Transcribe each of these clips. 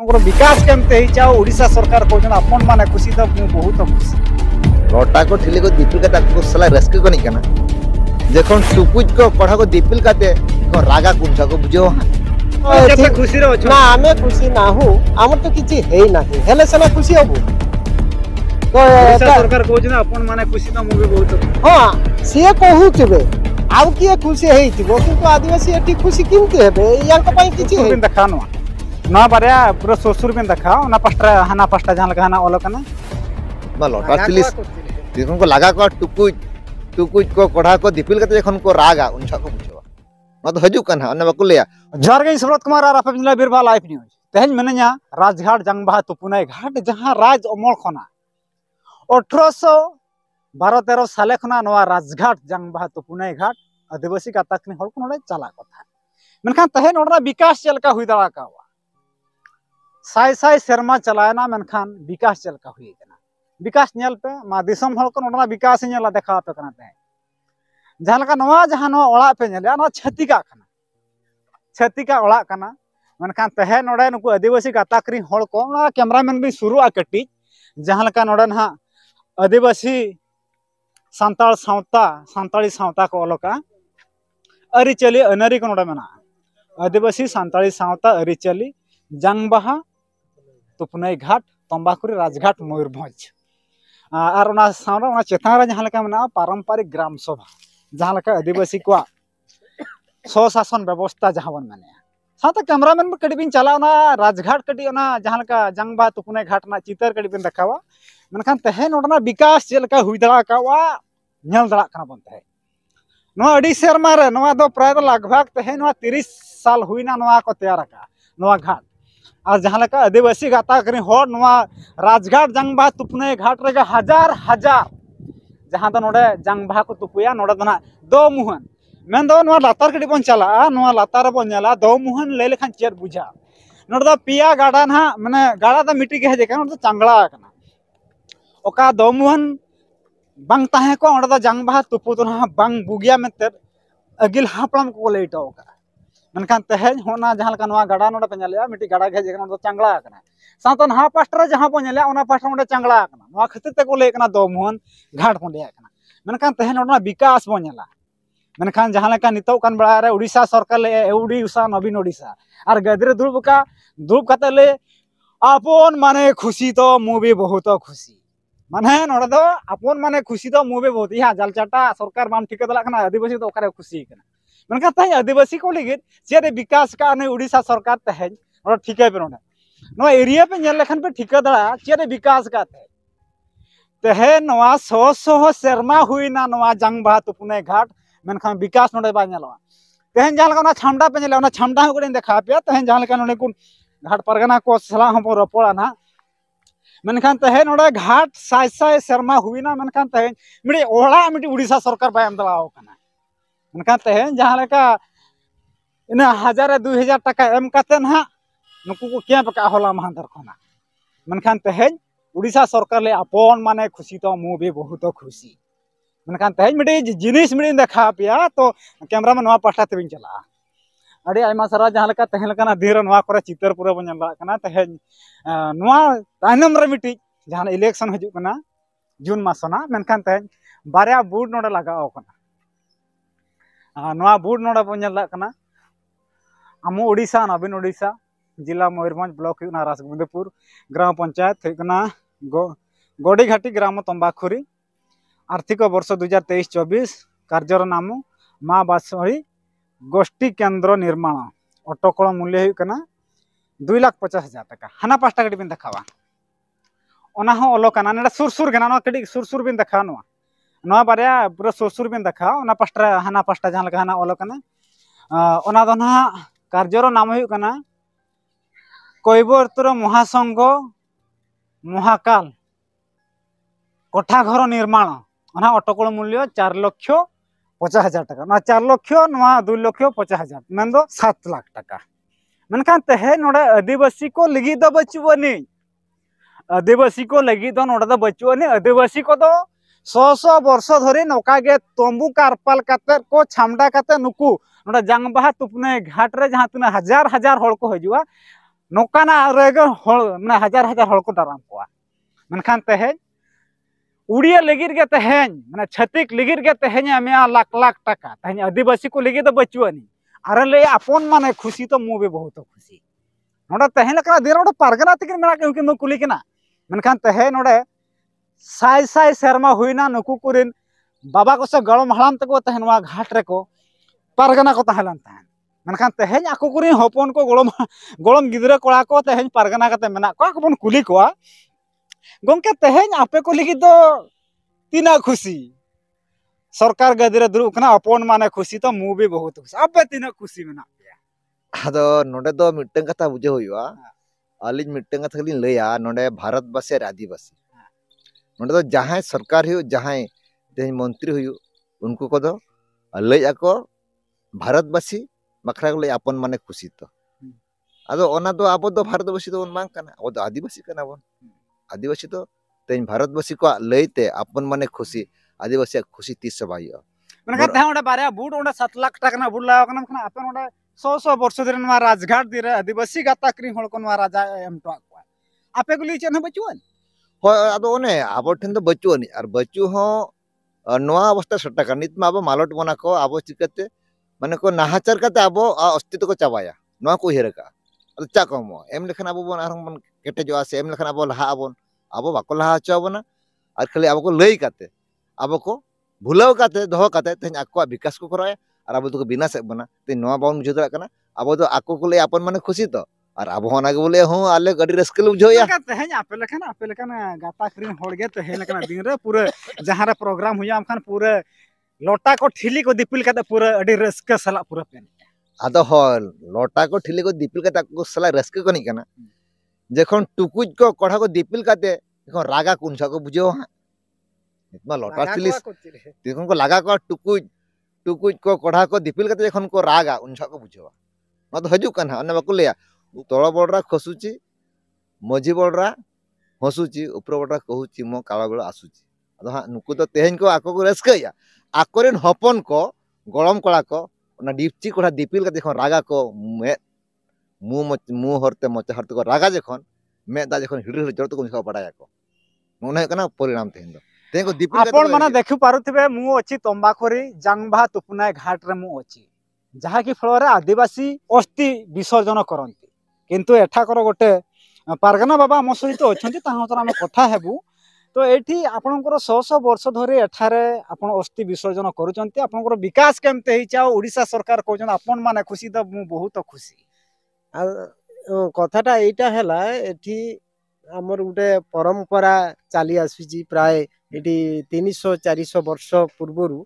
विकास केमतीशा सरकार कौन आपन मैंने खुशी तो मुझे बहुत खुशी लटा को ठिली दीपिका सला रेस्क्यू करनी देख सुपुज को पढ़ा को दीपिका ते रागा कुछ को बुझे खुशी ना आम खुशी ना आम तो किसी सला खुशी हबु तो सरकार कहते हाँ सी कहते आउ किए खुशी होदिवासी खुशी कमी हे यहाँ किसी देखा ना बारे पूरा सुर बिन देखा ना पास्टा हाना पास्टा जहाँ लगा हाना ओलकना मा लौटा ठिली देखन को लगा को टुकुज टुकुज को पढ़ा को दीपिल काते जखन को रागा उनसा को बुझो न तो हजू कना न बकुल या जोहार गे सुब्रत कुमार और आपे जिला बीरबा लाइव न्यूज़ तेहन मनया राजघाट जंगबा तुपुनाई घाट जहाँ राज अमल खना 1812 13 साले खना नवा राजघाट जंगबा तुपुनाई घाट आदिवासी का तकनी हल को नोडे चला कथा मेनखान तहेन ओडना विकास चलका हुई दड़ा का साय साय शर्मा चलायना मेनखान विकास चलका हुई कना विकास नेल पे, मा दिसम हल को ओडना विकास नेला देखा पे कना ते जहाँ लका नवा जहाँ नवा ओड़ा पे नेला ना छतिका कना छतिका ओड़ा कना मेनखान तहे नोडे नुकु आदिवासी गाताकरी हड़ को ना कैमरामैन भी शुरू आ कटी। जहाँ लका नोडे ना आदिवासी सान्ताल सावता सान्ताली सावता को ओलोका अरिचली अनरी को नोडे मेना। आदिवासी सान्ताली सावता अरिचली, जंगबाहा तुपनई घाट तंबाकुरी राजघाट मयूरभंज और ओना चेतान जहाँ पारंपरिक ग्राम सभा जहाँ आदिवासी को स्वशासन व्यवस्था जहाँ बन माने साथ कैमरामैन कड़ी बिन चला ना राजघाट ओना जहाँ जंगबा तुपुने घाट ना चितर कड़ी बिन देखावा मनखान तहे नोडना विकास चेल का हुई नेल दड़ा बन अडी सेरमा रे नोआ दो प्राय दो लगभग तहे नोआ 30 साल हुईना नोआ को तैयार का नोआ घाट आदिवासी गाता करी राजघाट जंगबा तुपुने घाट रे हज़ार हज़ार। जहाँ नोडे जंगबा को तुपुया नोडे दो ना दो मुहन मेन दो नोआ लातार कड़ी बन चला लातार बन नेला दो मुहन ले लेखान चेर बुझा। नोडे दो पिया गाडा ना, माने गाडा दो मिट्टी के हेजे का नोडे दो चांगला कना ओका दो मुहन bang tahe ko onda jang bah tupu tu na bang bugia mete agil haplam ko leito ka menkan tehen hona jahan kan wa gada noda penyalya miti gada ge jekan onda changla हा pastor जहाँ पनेले pastor चांगला खातिर ते को ले कना दो मोहन घाट कना मेनखान ओना विकास बनेला मेनखान जहाँ लेका नितो बड़ा उड़ीसा सरकार ले उड़ीसा नवीन उड़ीसा और गदरे दुर्ब का दुर्ब कते ले आपन माने खुशी तो मु भी बहुत खुशी माने नोडे दो आपन माने खुशी तो मु भी बहुत यहाँ जालचाटा सरकार बाम ठीक दला आदिवासी तो मेनखान तहे आदिवासी को लगे चेरे विकास का ने उड़ीसा सरकार तहे ठीक पे नोडे नोआ एरिया पे लेखन पे ठिका दड़ा चेरे विकास का तहे तहे नोआ सौ सौ सेरमा हुईना जंगबा घाट मेनखान विकास नेलवा तेहन जहाँ छामडा पे छामडा कड़े देखा पे कुन घाट परगना को सला हम रपोड़ा ना मेनखान तहे नोडे घाट साय साय सेरमा हुईना तहे मिडी ओड़ा मिडी उड़ीसा सरकार एमदलाओ कना इन हज़ार दु हज़ार टाका एम काते ना नुकु को क्या पका होला महांदर खना मेनखान तहे उड़ीसा सरकार ले अपन माने खुशी तो मु भी बहुत खुशी मेनखान तहे मिडी जिनिस मिडी देखा पे तो कैमरा में नवा पास्टा तेबिन चला अड़ी सारा जहाँ लका दिन करे चित्र पूरा बन रे मिटी जहाँ इलेक्शन हजू जून मासना मेनखान तहे बारया बूट नोडे लगाओ नवा बूट बन जाला कना आमो उड़ीसा नवीन उड़ीसा जिला मयूरभंज ब्लॉक रासगोविंदपुर ग्राम पंचायत गोडीघाटी ग्राम तंबाखुरी आर्थिक वर्ष दुई हज़ार तेईस चौबीस कार्यर नाम माँ बासड़ी गोष्ठी केंद्र निर्माण अटकल मूल्य दुई लाख पचास हज़ार टाका हाना हो ओलो कना नेडा सुर सुर सुर सुर बिन ना बारे पूरा सुरसुर देखा ना पास्टा हाँ पास्टा जहाँ हाँ ओलकना कार्यर नाम होना कैबर्तर महासंघ महाकाल कोठाघर निर्माण ना अटकूल मूल्य चार लक्ष पचास हज़ार टाइम चार लक्ष ना दु लक्ष पचास हज़ार मेन दो लाख टाका मेखान तेह ना आदिवासी को लगी बचू आदिवासी को लगी बचू आदिवासी को शश बर्ष धरी नौकागे तंबू, कारपाल को छामडा करते नुकु। ना जांगबाहा तुपने घाट रे जहाँ तुम हज़ार हज़ार को हज़ार नौका मैं हज़ार हज़ार को दाराम को मनखान तेहे उड़िया लगे तेज मैं छतिक लगे तेहेन एमया लाख लाख टाका। तेहे आदिवासी को लगे तो बचुआनी आर लै आपन माने खुशी तो मुझे बहुत खुशी। ना तेहेन दिन पारगना तक मेरा कुली के मनखान तेहे ना साय साय शर्मा हुईना नुकु कुरिन बाबा को से गड़म हड़ाम तको तेहें वा घाट रे को पारगना को तहलन तेहें मेनखान तेहें आको कुरिन हपन को गड़म गड़म गिदरा कोड़ा को तेहें पारगना कते मेना को को बन कुली कोआ गंके तेहें आपे को लगी तो तीना खुशी सरकार गदिरे दुरुब कना अपन माने खुशी तो मु भी बहुत खुशी आपे तीना खुशी मेना ᱟᱫᱚ ᱱᱚᱰᱮ ᱫᱚ ᱢᱤᱫᱴᱟᱝ ᱠᱟᱛᱷᱟ ᱵᱩᱡᱷᱟᱹᱣ ᱦᱩᱭᱩᱜᱼᱟ ᱟᱹᱞᱤᱧ ᱢᱤᱫᱴᱟᱝ ᱠᱟᱛᱷᱟ ᱜᱮᱞᱤᱧ ᱞᱟᱹᱭᱟ ᱱᱚᱰᱮ ᱵᱷᱟᱨᱚᱛᱵᱟᱥী ᱟᱨ ᱟᱹᱫᱤᱵᱟᱹᱥí जहाँ सरकार हो जहाँ मंत्री हो उनको को दो लै आको भारतवासी बाखरा लै आपन माने खुशी तो अब तो आप तो भारतवासी तो आदिवासी का बन आदिवासी तो ते भारतवासी को लैते आपन माने खुशी आदिवासी खुशी तीस बाई बारे बुट ओडा सात लगा अपन सौ राजघाट दिन आदिवासी गाता क्रीम राजा एम टो आपे को लै चेन बचुआ ᱦᱳᱭ ᱟᱫᱚ ᱚᱱᱮ ᱟᱵᱚ ᱴᱷᱮᱱ ᱫᱚ ᱵᱟᱹᱪᱩᱜ ᱟᱹᱱᱤᱡ ᱟᱨ ᱵᱟᱹᱪᱩᱜ ᱦᱚᱸ ᱱᱚᱣᱟ ᱚᱵᱚᱥᱛᱟ ᱥᱮᱴᱮᱨ ᱠᱟᱱᱟ ᱱᱤᱛ ᱢᱟ ᱟᱵᱚ ᱢᱟᱞᱚᱴ ᱵᱚᱱᱟ ᱠᱚ ᱟᱵᱚ ᱪᱤᱠᱟᱹᱛᱮ ᱢᱟᱱᱮ ᱠᱚ ᱱᱟᱦᱟᱪᱟᱨ ᱠᱟᱛᱮ ᱟᱵᱚ ᱚᱥᱛᱤᱛᱚ ᱠᱚ ᱪᱟᱵᱟᱭᱟ ᱱᱚᱣᱟ ᱠᱚ ᱩᱭᱦᱟᱹᱨ ᱠᱟᱜᱼᱟ ᱟᱫᱚ ᱪᱟ ᱠᱚ ᱮᱢᱚᱜᱼᱟ ᱮᱢ ᱞᱮᱠᱷᱟᱱ ᱟᱵᱚ ᱵᱚᱱ ᱟᱨᱦᱚᱸ ᱵᱚᱱ ᱠᱮᱴᱮᱡᱚᱜᱼᱟ ᱥᱮ ᱮᱢ ᱞᱮᱠᱷᱟᱱ ᱟᱵᱚ ᱞᱟᱦᱟᱜ ᱟᱵᱚᱱ ᱟᱵᱚ ᱵᱟᱠᱚ ᱞᱟᱦᱟ ᱦᱚᱪᱚ ᱟᱵᱚᱱᱟ ᱟᱨ ᱠᱷᱟᱹᱞᱤ ᱟᱵᱚ ᱠᱚ ᱞᱟᱹᱭ ᱠᱟᱛᱮ ᱟᱵᱚ ᱠᱚ ᱵᱷᱩᱞᱟᱹᱣ ᱠᱟᱛᱮ ᱫᱚᱦᱚ ᱠᱟᱛᱮ ᱛᱮᱦᱮᱧ ᱟᱠᱚᱣᱟᱜ ᱵᱤᱠᱟᱥ ᱠᱚ ᱠᱚᱨᱟᱣᱮᱫᱼᱟ ᱟᱨ ᱟᱵᱚ ᱫᱚᱠᱚ ᱵᱤᱱᱟᱥᱮᱫ ᱵᱚᱱᱟ ᱛᱮᱦᱮᱧ ᱱᱚᱣᱟ ᱵᱟᱵᱚᱱ ᱵᱩᱡᱷᱟᱹᱣ ᱫᱟᱲᱮᱭᱟᱜ ᱠᱟᱱᱟ ᱟᱵᱚ ᱫᱚ ᱟᱠᱚ ᱠᱚ ᱞᱟᱹᱭᱟ ᱟᱯᱚᱱ ᱢᱟᱱᱮ ᱠᱷᱩᱥᱤ ᱛᱚ ᱟᱨ ᱟᱵᱚ ᱦᱚᱸ ᱚᱱᱟᱜᱮ ᱵᱚᱞᱮ ᱦᱚᱸ ᱟᱞᱮ ᱟᱹᱰᱤ ᱨᱟᱹᱥᱠᱟᱹ ᱞᱮ ᱵᱩᱡᱷᱟᱹᱣᱮᱜᱼᱟ ᱛᱮᱦᱮᱧ ᱟᱯᱮ ᱞᱮᱠᱟᱱ ᱟᱯᱮ ᱞᱮᱠᱟᱱ ᱜᱟᱛᱟᱠ ᱨᱮᱱ ᱦᱚᱲ ᱜᱮ ᱛᱮᱦᱮᱧ ᱞᱮᱠᱟᱱ ᱫᱤᱱ ᱨᱮ ᱯᱩᱨᱟᱹ ᱡᱟᱦᱟᱸ ᱨᱮ ᱯᱨᱳᱜᱨᱟᱢ ᱦᱩᱭᱩᱜᱼᱟ ᱮᱱᱠᱷᱟᱱ ᱯᱩᱨᱟᱹ ᱞᱚᱴᱟ ᱠᱚ ᱴᱷᱤᱞᱤ ᱠᱚ ᱫᱤᱯᱤᱞ ᱠᱟᱛᱮ ᱯᱩᱨᱟᱹ ᱟᱹᱰᱤ ᱨᱟᱹᱥᱠᱟᱹ ᱥᱟᱞᱟᱜ ᱯᱩᱨᱟᱹ ᱯᱮ ᱟᱫᱚ ᱦᱚᱸ ᱞᱚᱴᱟ ᱠᱚ ᱴᱷᱤᱞᱤ ᱠᱚ ᱫᱤᱯᱤᱞ ᱠᱟᱛᱮ ᱟᱠᱚ ᱥᱟᱞᱟᱜ ᱨᱟᱹᱥᱠᱟᱹ ᱠᱚ ᱱᱤᱡ ᱠᱟᱱᱟ ᱡᱚᱠᱷᱚᱱ ᱴᱩᱠᱩᱡ ᱠᱚ ᱠᱚᱲᱟ ᱠᱚ ᱫᱤᱯᱤᱞ ᱠᱟᱛᱮ ᱡᱚᱠᱷᱚᱱ ᱨᱟᱜᱟ ᱠᱚ ᱩᱱᱥᱟ ᱠᱚ ᱵᱩᱡᱷᱟᱹᱣᱟ ᱦᱟᱸᱜ ᱱᱤᱛᱢᱟ ᱞᱚᱴᱟ ᱴᱷᱤᱞᱤ ᱛᱚᱠᱷᱚᱱ ᱠᱚ ᱞᱟᱜᱟ ᱠᱚ ᱴᱩᱠᱩᱡ ᱴᱩᱠᱩᱡ ᱠᱚ ᱠᱚᱲᱟ ᱠᱚ ᱫᱤᱯᱤᱞ ᱠᱟᱛᱮ ᱡᱚᱠᱷᱚᱱ ᱠᱚ ᱨᱟᱜᱟ ᱩᱱᱥᱟ ᱠᱚ ᱵᱩᱡᱷᱟᱹᱣᱟ ᱱᱚᱣᱟ ᱫᱚ ᱦᱤᱡᱩᱜ ᱠᱟᱱᱟ ᱚᱱᱟ ᱵᱟᱠᱚ ᱞᱟᱹᱭᱟ ତଳ ବଡ଼ରା ଖସୁଛି ମଝି ବଡ଼ରା ହସୁଛି ଉପର ବଡ଼ରା କହୁଛି ମୋ କାଳ ବେଳ ଆସୁଛି ᱟᱫᱚ ᱦᱟᱸᱜ ᱱᱩᱠᱩ ᱫᱚ ᱛᱮᱦᱮᱧ ᱠᱚ ᱟᱠᱚ ᱠᱚ ᱨᱟᱹᱥᱠᱟᱹᱭᱟ ᱟᱠᱚᱨᱮᱱ ᱦᱚᱯᱚᱱ ᱠᱚ ᱜᱚᱲᱚᱢ ᱠᱚᱲᱟ ᱠᱚ ᱚᱱᱟ ᱰᱤᱯᱪᱤ ᱠᱚᱲᱟ ᱫᱤᱯᱤᱞ ᱠᱟᱛᱮ ᱡᱚᱠᱷᱚᱱ ᱨᱟᱜᱟ ᱠᱚ ᱢᱮᱫ ᱢᱩ ᱢᱩ ᱦᱚᱨᱛᱮ ᱢᱚᱪᱟ ᱦᱚᱨᱛᱮ ᱠᱚ ᱨᱟᱜᱟ ᱡᱚᱠᱷᱚᱱ ᱢᱮᱫ ᱫᱟᱜ ᱡᱚᱠᱷᱚᱱ ᱦᱤᱰᱤᱨ ᱦᱤᱰᱤᱨ ᱡᱚᱨ ᱛᱮᱠᱚ ᱢᱮᱥᱟ ᱵᱟᱲᱟᱭᱟᱠᱚ ᱱᱚᱜᱼᱚ ᱦᱩᱭᱩᱜ ᱠᱟᱱᱟ ପରିଣାମ ᱛᱮᱦᱮᱧ ᱫᱚ ତେଣୁ ଦୀପ ଆପଣମାନେ ଦେଖିପାରୁଥିବେ ମୁଁ ଅଛି ତମ୍ବାଖୋରୀ ଜାଙ୍ଗଭା ତୁପୁନାଏ ଘାଟରେ ମୁଁ ଅଛି ଯାହାକି ଫଳରେ ଆଦିବାସୀ ଅସ୍ଥି ବିସର୍ଜନ କରନ୍ତି କିନ୍ତୁ ଏଠାକାର ଗୋଟେ ପାରଗାନା ବାବା ଆମ ସହିତ ଅଛନ୍ତି ତାଙ୍କ ସହିତ ଆମେ କଥା ହେବୁ ତ ଏଠି ଆପଣଙ୍କର ଶହ ଶହ ବର୍ଷ ଧରି ଏଠାରେ ଆପଣ ଅସ୍ଥି ବିସର୍ଜନ କରୁଛନ୍ତି ଆପଣଙ୍କର ବିକାଶ କେମିତି ହେଇଛି ଆଉ ଓଡ଼ିଶା ସରକାର କହୁଛନ୍ତି ଆପଣମାନେ ଖୁସି ତ ମୁଁ ବହୁତ ଖୁସି ଆଉ କଥାଟା ଏଇଟା ହେଲା ଏଠି ଆମର ଗୋଟେ ପରମ୍ପରା ଚାଲି ଆସୁଛି ପ୍ରାୟ ଏଠି ତିନିଶହ ଚାରିଶହ ବର୍ଷ ପୂର୍ବରୁ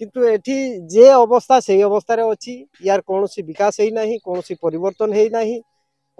କିନ୍ତୁ ଏଠି ଯେ ଅବସ୍ଥା ସେଇ ଅବସ୍ଥାରେ ଅଛି ୟାର କୌଣସି ବିକାଶ ହେଇନାହିଁ କୌଣସି ପରିବର୍ତ୍ତନ ହେଇନାହିଁ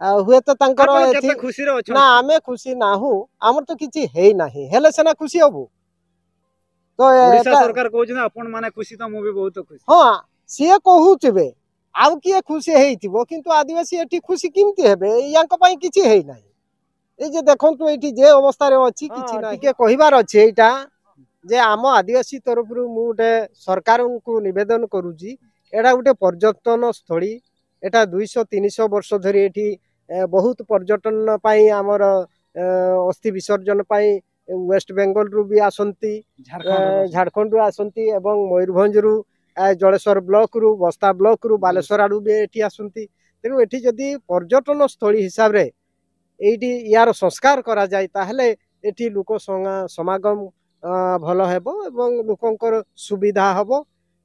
ଆଉ ହୁଏତ ତାଙ୍କର ଆପଣ ଏଥି କେତେ ଖୁସିରେ ନା ଅଛନ୍ତି ଆମେ ଖୁସି ନାହୁଁ ଆମର ତ କିଛି ହେଇନାହିଁ ହେଲେ ସିନା ଖୁସି ହବୁ ତ ଓଡିଶା ଏଟା- ସରକାର କହୁଛନ୍ତି ଆପଣ ମାନେ ଖୁସି ତ ମୁଁ ବି ବହୁତ ଖୁସି ହଁ ସିଏ କହୁଥିବେ ଆଉ କିଏ ଖୁସି ହେଇଥିବ କିନ୍ତୁ ଆଦିବାସୀ ଏଠି ଖୁସି କେମିତି ହେବେ ୟାଙ୍କ ପାଇଁ କିଛି ହେଇନାହିଁ ଏଇ ଯେ ଦେଖନ୍ତୁ ଏଇଠି ଯେ ଅବସ୍ଥାରେ ଅଛି କିଛି ହଁ, ନାହିଁ ଟିକେ କହିବାର ଅଛି ଏଇଟା ଯେ ଆମ ଆଦିବାସୀ ତରଫରୁ ମୁଁ ଗୋଟେ ସରକାରଙ୍କୁ ନିବେଦନ କରୁଛି ଏଇଟା ଗୋଟେ ପର୍ଯ୍ୟଟନ ସ୍ଥଳୀ ଏଟା ଦୁଇଶହ ତିନିଶହ ବର୍ଷ ଧରି ଏଠି ଏ, ବହୁତ ପର୍ଯ୍ୟଟନ ପାଇଁ ଆମର ଏ, ଅସ୍ଥି ବିସର୍ଜନ ପାଇଁ ୱେଷ୍ଟ ବେଙ୍ଗଲରୁ ବି ଆସନ୍ତି ଝାଡଖଣ୍ଡ ଝାଡ଼ଖଣ୍ଡରୁ ଆସନ୍ତି ଏବଂ ମୟୂରଭଞ୍ଜରୁ ଆ, ଜଳେଶ୍ୱର ବ୍ଲକରୁ ବସ୍ତା ବ୍ଲକରୁ ବାଲେଶ୍ୱର ଆଡ଼ୁ ବି ଏଠି ଆସନ୍ତି ତେଣୁ ଏଠି ଯଦି ପର୍ଯ୍ୟଟନ ସ୍ଥଳୀ ହିସାବରେ ଏଇଠି ୟାର ସଂସ୍କାର କରାଯାଏ ତାହେଲେ ଏଠି ଲୋକ ସମା- ସମାଗମ ଅ, ଭଲ ହେବ ଏବଂ ଲୋକଙ୍କର ସୁବିଧା ହେବ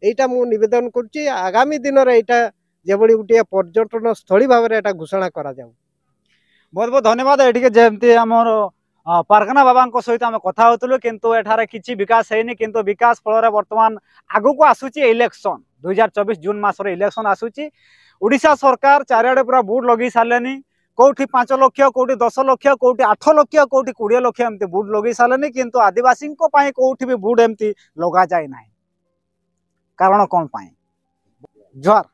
ଏଇଟା ମୁଁ ନିବେଦନ କରୁଛି ଆଗାମୀ ଦିନରେ ଏଇଟା যেভাবে গোটিয়ে পর্যটন স্থলী ভাবে এটা ঘোষণা করা যাও বহুত বহুত ধন্যবাদ এটিকে যেমতি আমার পারগনা বাবাঙ্ক সহিত আমি কথা হতুলু কিন্তু এঠারে কিছু বিকাশ হয়নি কিন্তু বিকাশ ফলরে বর্তমান আগুকু আসুচি ইলেকশন দুই হাজার চবিশ জুন মাসের ইলেকশন আসুচি ওড়িশা সরকার চারিআড়ে পুরা বুট লগাই সারে কোটি পাঁচ লক্ষ কোটি দশ লক্ষ কোটি আঠ লক্ষ কোটি কোড়িয়ে লক্ষ এমতি বুট লগাই সারে কিন্তু আদিবাসী কোটি বি বুট এমতি লগা যায় না কারণ কম পাই জোহার